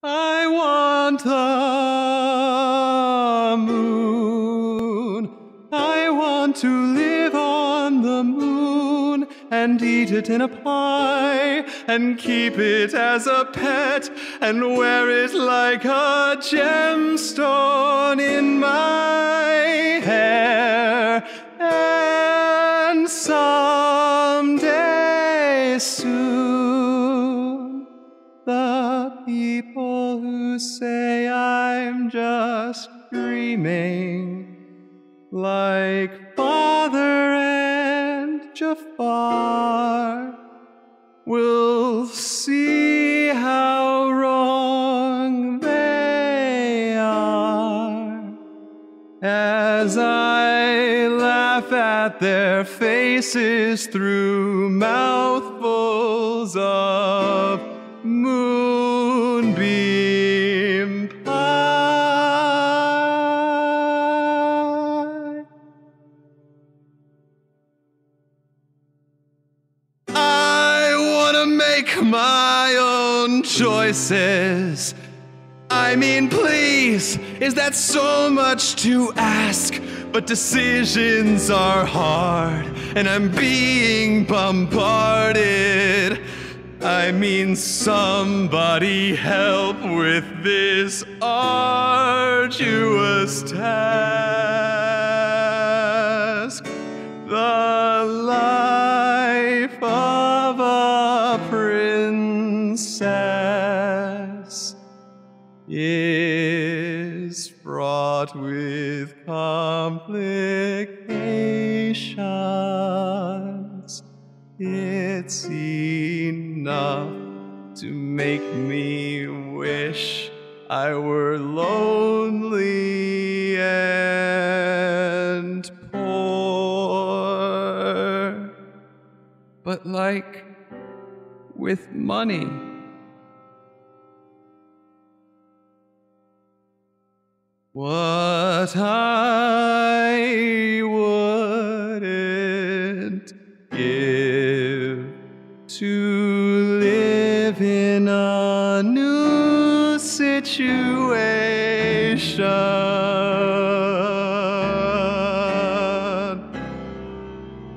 I want the moon. I want to live on the moon and eat it in a pie and keep it as a pet and wear it like a gemstone in my hair. And someday soon, people who say I'm just dreaming, like Father and Jafar, will see how wrong they are. As I laugh at their faces through mouthfuls of moonbeam pie. I want to make my own choices. I mean, please, is that so much to ask? But decisions are hard, and I'm being bombarded. I mean, somebody help with this arduous task. The life of a princess is fraught with complications. It's enough to make me wish I were lonely and poor. But like with money. What I situation.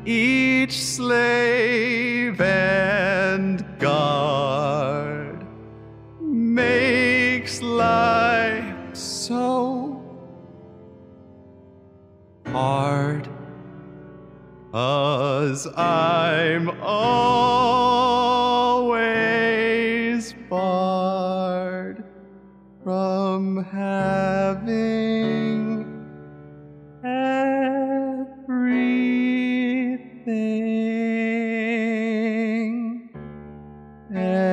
Each slave and guard makes life so hard. Cause I'm always barred from having everything. everything.